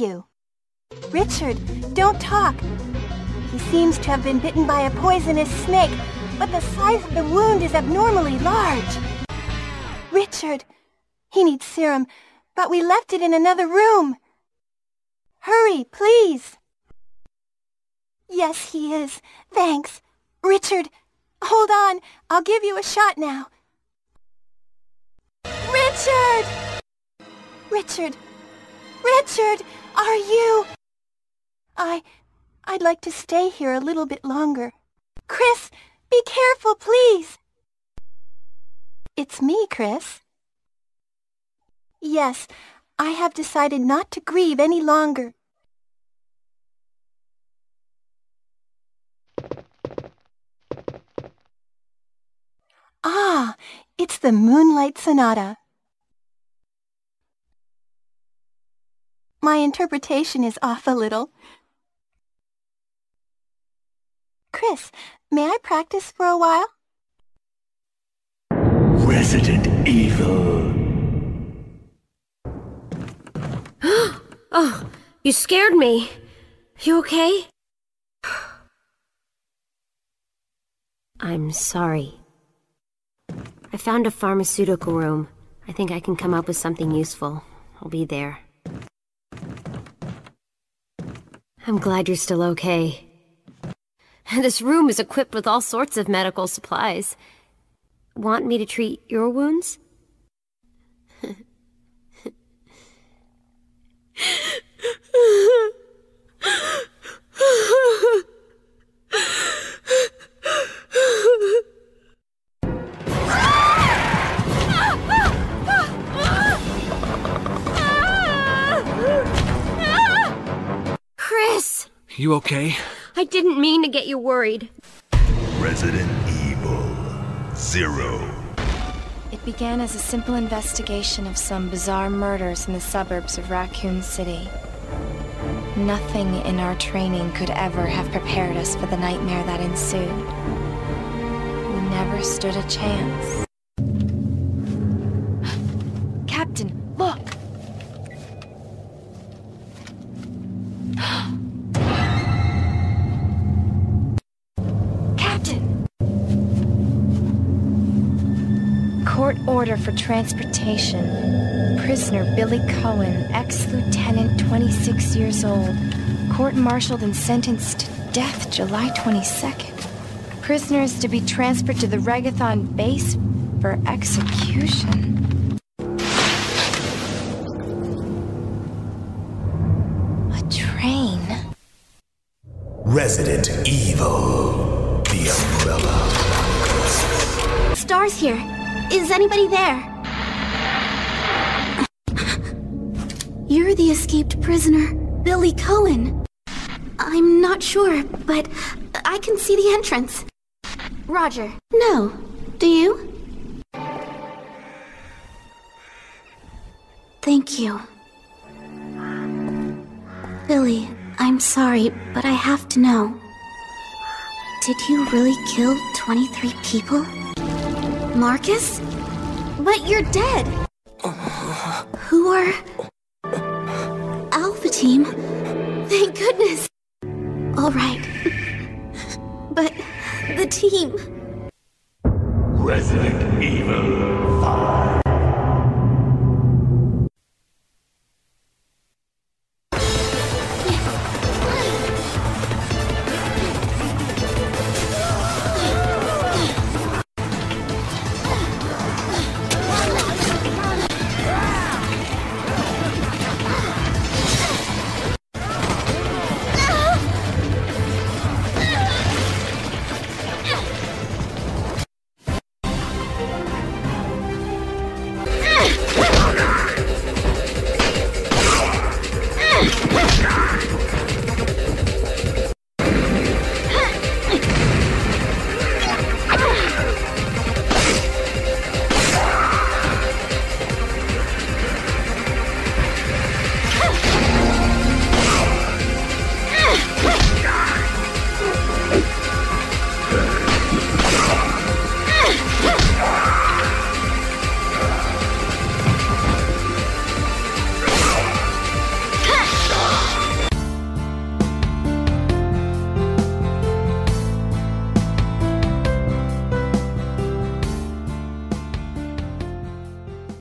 you? Richard, don't talk. He seems to have been bitten by a poisonous snake, but the size of the wound is abnormally large. Richard, he needs serum, but we left it in another room. Hurry, please. Yes, he is. Thanks. Richard, hold on. I'll give you a shot now. Richard! Richard! Richard! Are you... I... I'd like to stay here a little bit longer. Chris, be careful, please! It's me, Chris. Yes, I have decided not to grieve any longer. Ah, it's the Moonlight Sonata. Interpretation is off a little. Chris, may I practice for a while? Resident Evil. oh, you scared me. You okay? I'm sorry. I found a pharmaceutical room. I think I can come up with something useful. I'll be there. I'm glad you're still okay. This room is equipped with all sorts of medical supplies. Want me to treat your wounds? You okay? I didn't mean to get you worried. Resident Evil Zero. It began as a simple investigation of some bizarre murders in the suburbs of Raccoon City. Nothing in our training could ever have prepared us for the nightmare that ensued. We never stood a chance. Court order for transportation. Prisoner Billy Coen, ex-lieutenant, 26 years old. Court-martialed and sentenced to death July 22nd. Prisoners to be transferred to the Regathon base for execution. A train. Resident Evil. The Umbrella. Star's here. Is anybody there? You're the escaped prisoner, Billy Coen. I'm not sure, but I can see the entrance. Roger. No. Do you? Thank you. Billy, I'm sorry, but I have to know. Did you really kill 23 people? Marcus? But you're dead! Who are... Alpha Team? Thank goodness! Alright. but... the team... Resident Evil die.